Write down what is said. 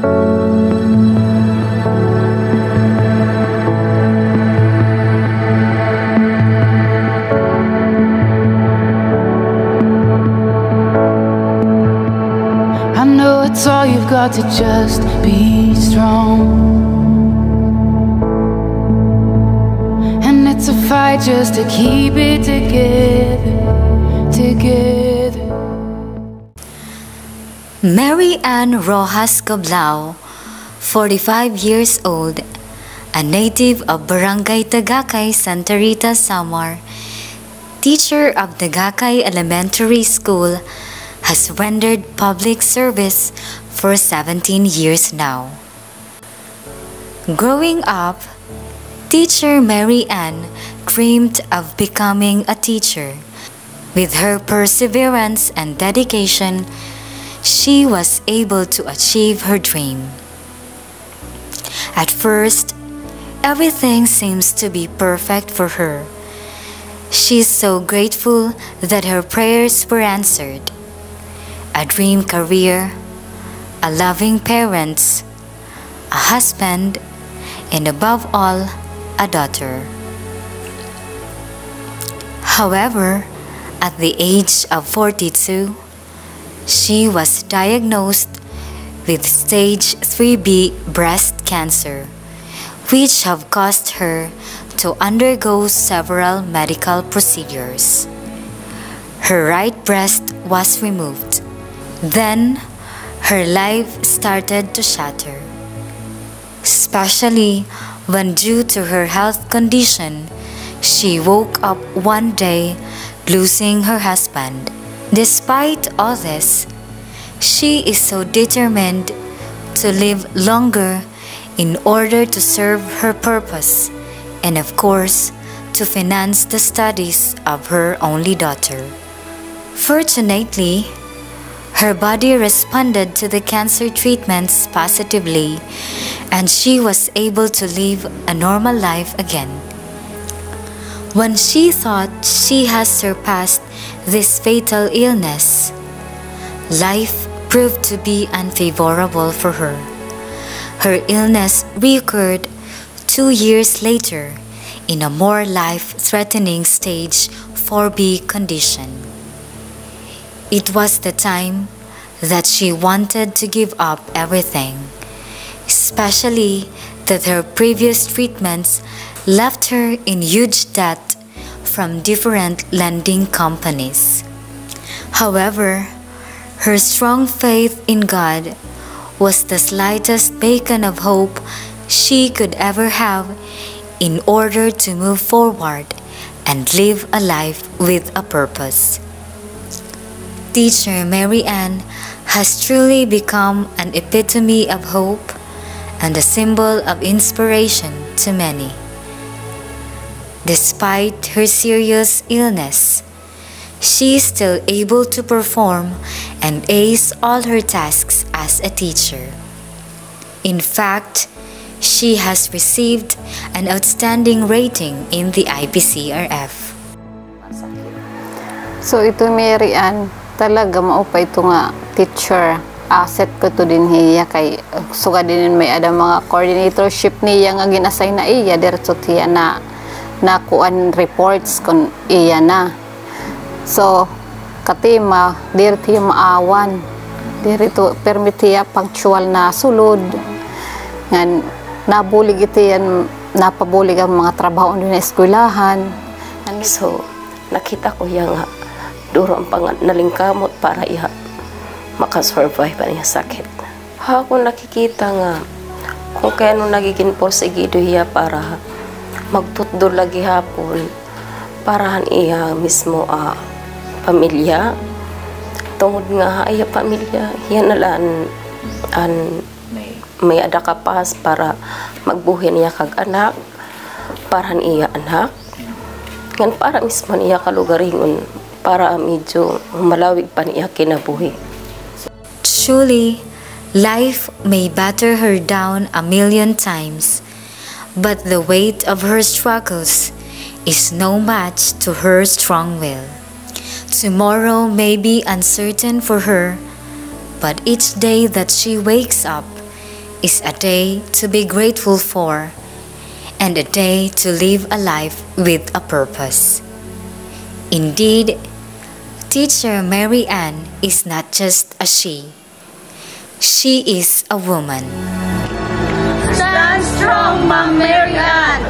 I know it's all you've got to just be strong. And it's a fight just to keep it together, together. Mary Ann Rojas Coblao, 45 years old, a native of Barangay Tagakay, Santa Rita, Samar, teacher of Tagakay Elementary School, has rendered public service for 17 years now. Growing up, teacher Mary Ann dreamed of becoming a teacher. With her perseverance and dedication, she was able to achieve her dream. At first, everything seems to be perfect for her. She is so grateful that her prayers were answered. A dream career, a loving parents, a husband, and above all, a daughter. However, at the age of 42, she was diagnosed with stage 3B breast cancer, which have caused her to undergo several medical procedures. Her right breast was removed. Then, her life started to shatter, especially when, due to her health condition, she woke up one day losing her husband. Despite all this, she is so determined to live longer in order to serve her purpose and, of course, to finance the studies of her only daughter. Fortunately, her body responded to the cancer treatments positively and she was able to live a normal life again. When she thought she has surpassed this fatal illness, life proved to be unfavorable for her. Her illness reoccurred two years later in a more life threatening stage 4B condition. It was the time that she wanted to give up everything, especially that her previous treatments left her in huge debt from different lending companies. However, her strong faith in God was the slightest beacon of hope she could ever have in order to move forward and live a life with a purpose. Teacher Mary Ann has truly become an epitome of hope and a symbol of inspiration to many. Despite her serious illness, she is still able to perform and ace all her tasks as a teacher. In fact, she has received an outstanding rating in the IBCRF. So ito Mary Ann, talaga maupa ito nga teacher. Asset ko to din hiya kay suga din may ada mga coordinatorship niya nga ginassign na iya diretso tiya na nakuan reports kon iya na. So katima dirti maawan dirito permitiya punctual na sulod ngan nabulig iti yan napabulig ang mga trabaho din na eskwelahan So, nakita ko yung nga, duro ang pang nalingkamot para iha makasurvive pa niya sakit. Ha, ako nakikita nga, kung kaya nung nagiging porsigido iya para magtutdo lagi hapon, parahan iya mismo a pamilya. Tungod nga iya pamilya, yan nalan an may ada kapas para magbuhin niya kag anak, parahan iya anak. Ngan para mismo niya kalugaringon para medyo malawig pa niya kinabuhi. Truly, life may batter her down a million times, but the weight of her struggles is no match to her strong will. Tomorrow may be uncertain for her, but each day that she wakes up is a day to be grateful for and a day to live a life with a purpose. Indeed, teacher Mary Ann is not just a she, she is a woman. Mom Mary Ann.